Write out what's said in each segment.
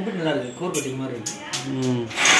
இந்த நல்லா இருக்கு. கோர் கட்டிங் மாதிரி இருக்கு.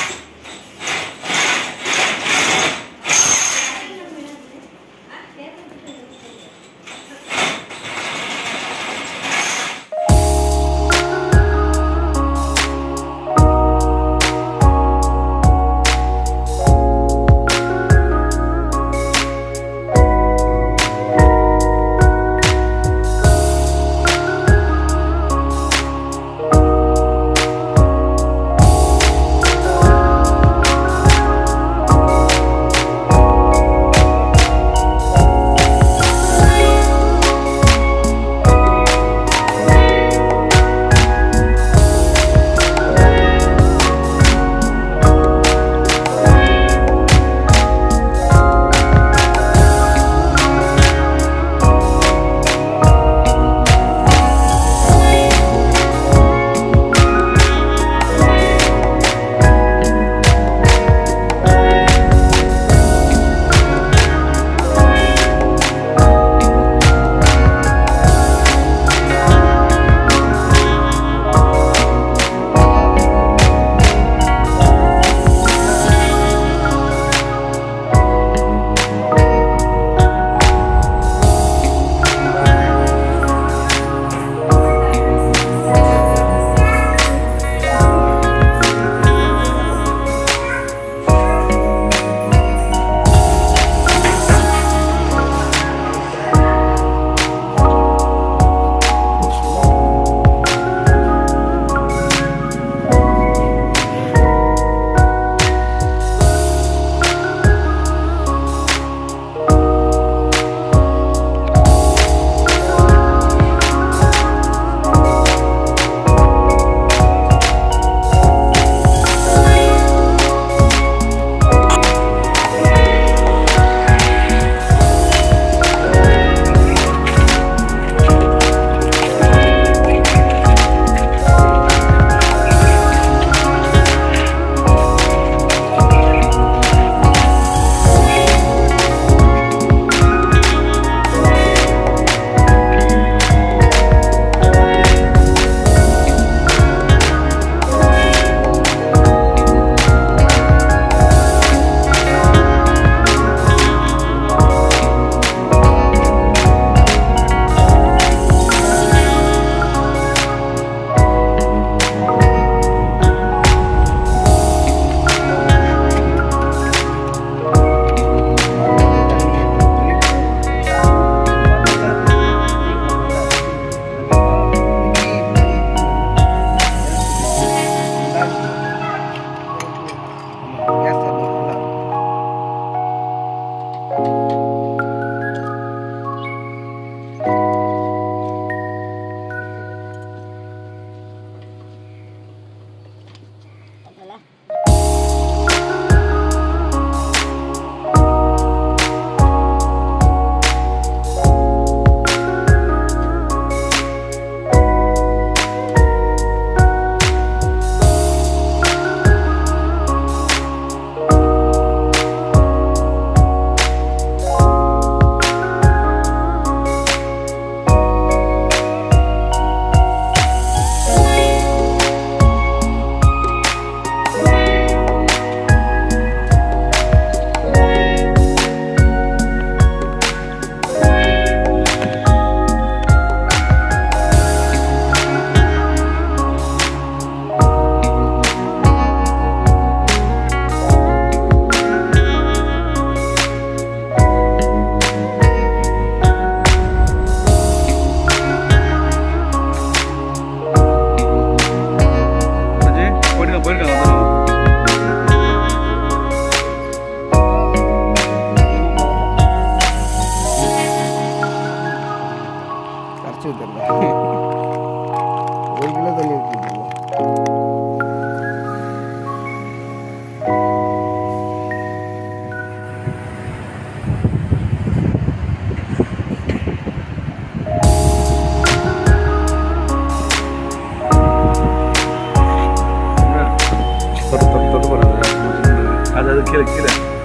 இருக்கிறார்